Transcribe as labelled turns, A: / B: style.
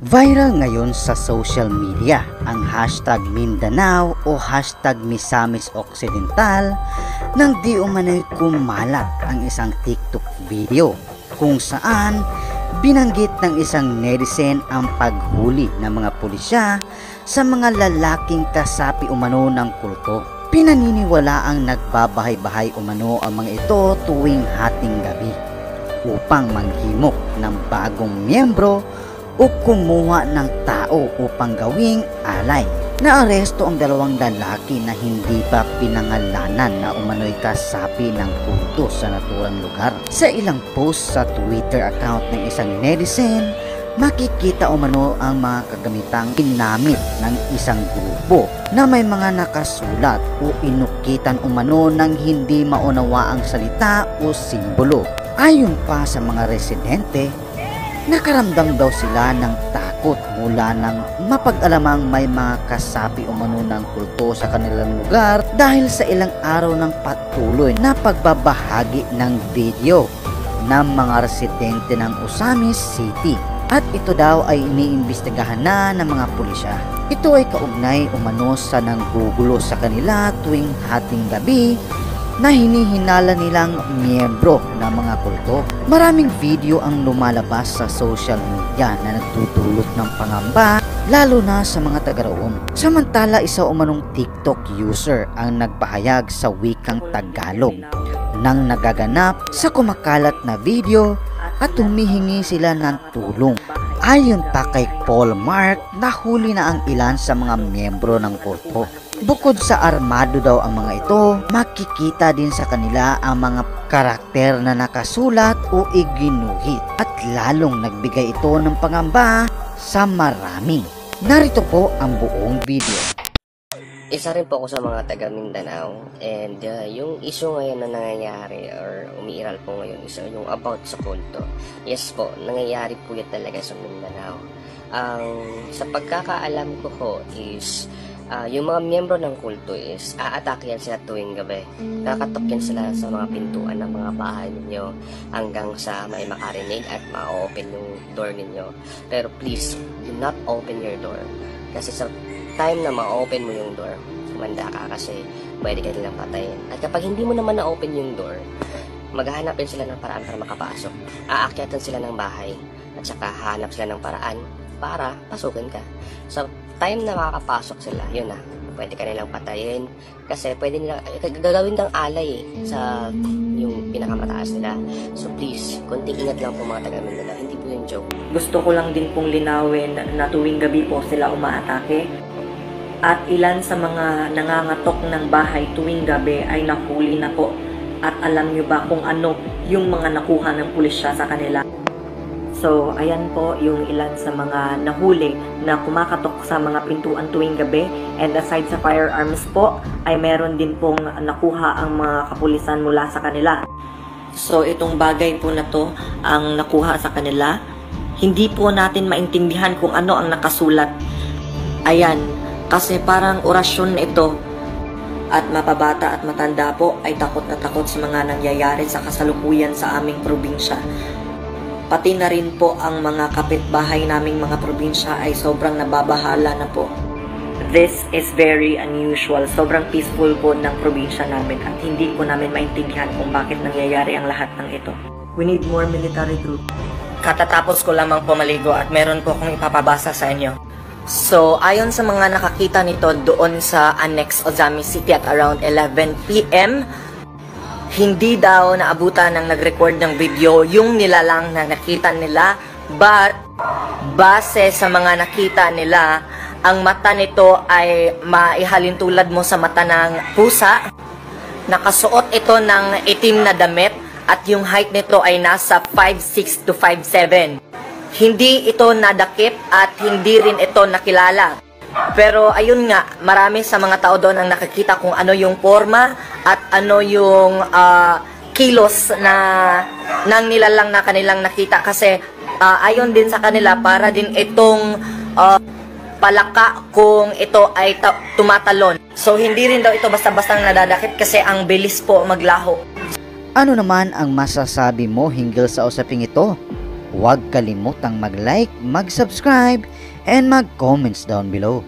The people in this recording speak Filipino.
A: Viral ngayon sa social media ang hashtag Mindanao o hashtag Misamis Occidental nang di umano'y kumalat ang isang TikTok video kung saan binanggit ng isang netizen ang paghuli ng mga pulisya sa mga lalaking kasapi umano ng kulto. Pinaniniwala ang nagbabahay-bahay umano ang mga ito tuwing hating gabi upang manghimok ng bagong miyembro o kumuha ng tao upang gawing alay. Naaresto ang dalawang lalaki na hindi pa pinangalanan na umano'y kasapi ng kulto sa naturang lugar. Sa ilang post sa Twitter account ng isang netizen, makikita umano ang mga kagamitang ginamit ng isang grupo na may mga nakasulat o inukitan umano ng hindi maunawa ang salita o simbolo. Ayon pa sa mga residente, Nakaramdam daw sila ng takot mula nang mapag-alamang may mga kasapi umano ng kulto sa kanilang lugar dahil sa ilang araw ng patuloy na pagbabahagi ng video ng mga residente ng Osamis City. At ito daw ay iniimbestigahan na ng mga pulisya. Ito ay kaugnay umano sa nanggugulo sa kanila tuwing hating gabi na hinihinala nilang miyembro ng mga kulto. Maraming video ang lumalabas sa social media na nagtutulot ng pangamba lalo na sa mga taga-roon. Samantala isa umanong TikTok user ang nagpahayag sa wikang Tagalog nang nagaganap sa kumakalat na video at humihingi sila ng tulong. Ayon pa kay Paul Mark, nahuli na ang ilan sa mga miyembro ng kulto. Bukod sa armado daw ang mga ito, makikita din sa kanila ang mga karakter na nakasulat o iginuhit at lalong nagbigay ito ng pangamba sa marami. Narito po ang buong video.
B: Isa rin po ako sa mga taga Mindanao and uh, yung issue ngayon na nangyayari or umiiral po ngayon is uh, yung about sa kulto. Yes po, nangyayari po yan talaga sa Mindanao. Ang sa pagkakaalam ko ho is uh, yung mga miyembro ng kulto is aatake yan sila tuwing gabi. Kakatok yan sila sa mga pintuan ng mga bahay ninyo hanggang sa may makarinig at ma-open yung door ninyo. Pero please, do not open your door. Kasi sa time na ma-open mo yung door, kumanda ka kasi pwede ka nilang patayin. At kapag hindi mo naman na-open yung door, maghahanap din sila ng paraan para makapasok. Aakyatan sila ng bahay at saka hahanap sila ng paraan para pasukin ka. So, time na makakapasok sila, yun na, pwede ka nilang patayin kasi pwede nila, gagawin kang alay eh, sa yung pinakamataas nila. So please, konting ingat lang po mga taga Mindanao, hindi po yung joke.
C: Gusto ko lang din pong linawin na tuwing gabi po sila umaatake. At ilan sa mga nangangatok ng bahay tuwing gabi ay nahuli na po. At alam nyo ba kung ano yung mga nakuha ng pulisya sa kanila? So, ayan po yung ilan sa mga nahuli na kumakatok sa mga pintuan tuwing gabi. And aside sa firearms po, ay meron din pong nakuha ang mga kapulisan mula sa kanila. So, itong bagay po na to ang nakuha sa kanila. Hindi po natin maintindihan kung ano ang nakasulat. Ayan, kasi parang orasyon ito. At mapabata at matanda po ay takot na takot sa mga nangyayari sa kasalukuyan sa aming probinsya. Pati na rin po ang mga kapitbahay naming mga probinsya ay sobrang nababahala na po. This is very unusual. Sobrang peaceful po ng probinsya namin at hindi po namin maintindihan kung bakit nangyayari ang lahat ng ito. We need more military group. Katatapos ko lamang po maligo at meron po akong ipapabasa sa inyo. So, ayon sa mga nakakita nito doon sa Annex Ozami City at around 11 p.m., hindi daw naabutan ng nag-record ng video yung nilalang na nakita nila but base sa mga nakita nila ang mata nito ay maihalin tulad mo sa mata ng pusa. Nakasuot ito ng itim na damit at yung height nito ay nasa 5'6 to 5'7 hindi ito nadakip at hindi rin ito nakilala pero ayun nga, marami sa mga tao doon ang nakikita kung ano yung forma at ano yung uh, kilos na nang nilalang na kanilang nakita kasi uh, ayon din sa kanila para din itong uh, palaka kung ito ay tumatalon. So hindi rin daw ito basta-basta nadadakip kasi ang bilis po maglaho.
A: Ano naman ang masasabi mo hinggil sa usaping ito? Huwag kalimutang mag-like, mag-subscribe, and mag-comments down below.